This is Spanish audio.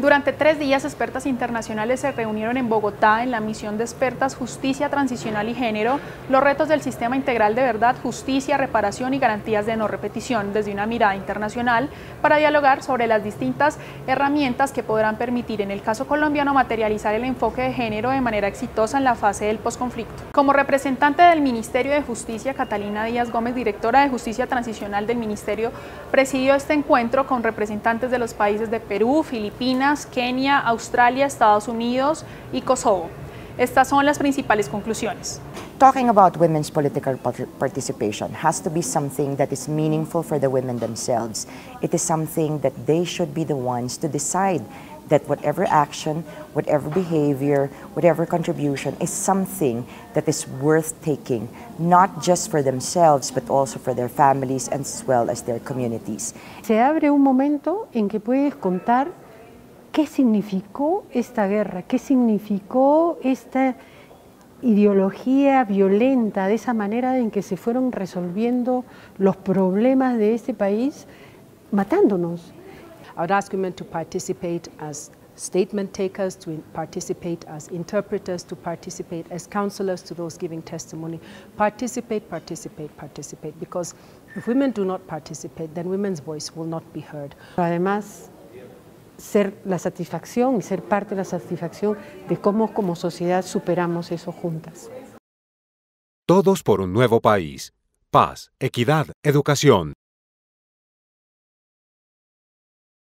Durante tres días, expertas internacionales se reunieron en Bogotá en la misión de expertas Justicia Transicional y Género, los retos del sistema integral de verdad, justicia, reparación y garantías de no repetición desde una mirada internacional para dialogar sobre las distintas herramientas que podrán permitir en el caso colombiano materializar el enfoque de género de manera exitosa en la fase del posconflicto. Como representante del Ministerio de Justicia, Catalina Díaz Gómez, directora de Justicia Transicional del Ministerio, presidió este encuentro con representantes de los países de Perú, Filipinas, Kenia, Australia, Estados Unidos y Kosovo. Estas son las principales conclusiones. Talking about women's political participation has to be something that is meaningful for the women themselves. It is something that they should be the ones to decide that whatever action, whatever behavior, whatever contribution is something that is worth taking, not just for themselves, but also for their families as well as their communities. Se abre un momento en que puedes contar qué significó esta guerra, qué significó esta ideología violenta, de esa manera en que se fueron resolviendo los problemas de este país matándonos. I would ask women to participate as statement takers, to participate as interpreters, to participate as counselors to those giving testimony. Participate, participate, participate, because if women do not participate, then women's voice will not be heard. Además, ser la satisfacción y ser parte de la satisfacción de cómo como sociedad superamos eso juntas. Todos por un nuevo país. Paz, equidad, educación.